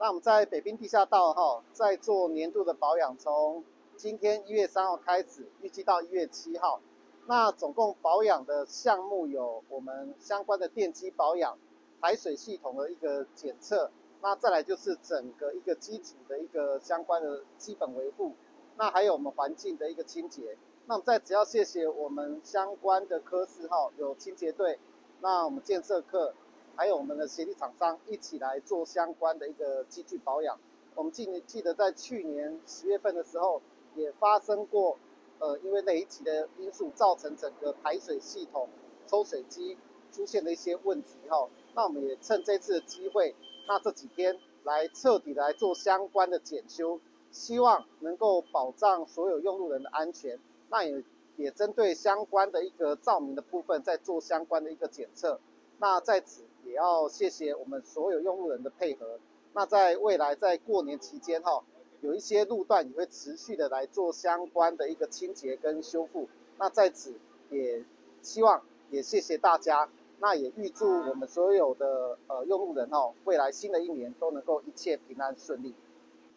那我们在北滨地下道哈，在做年度的保养，从今天一月三号开始，预计到一月七号。那总共保养的项目有我们相关的电机保养、排水系统的一个检测，那再来就是整个一个基础的一个相关的基本维护，那还有我们环境的一个清洁。那我们在只要谢谢我们相关的科室哈，有清洁队，那我们建设课。还有我们的协力厂商一起来做相关的一个机具保养。我们记记得在去年十月份的时候，也发生过，呃，因为雷击的因素造成整个排水系统抽水机出现的一些问题哈。那我们也趁这次的机会，那这几天来彻底来做相关的检修，希望能够保障所有用路人的安全。那也也针对相关的一个照明的部分，在做相关的一个检测。那在此也要谢谢我们所有用路人的配合。那在未来在过年期间哈，有一些路段也会持续的来做相关的一个清洁跟修复。那在此也希望也谢谢大家。那也预祝我们所有的呃用路人哈，未来新的一年都能够一切平安顺利。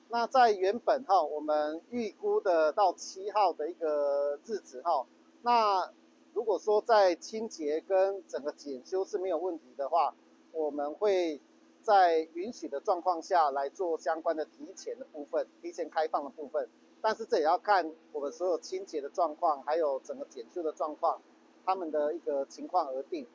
那在原本哈，我们预估的到七号的一个日子哈，那。如果说在清洁跟整个检修是没有问题的话，我们会在允许的状况下来做相关的提前的部分、提前开放的部分。但是这也要看我们所有清洁的状况，还有整个检修的状况，他们的一个情况而定。